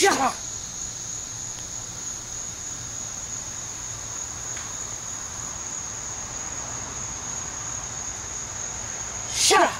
Shut! Shut up!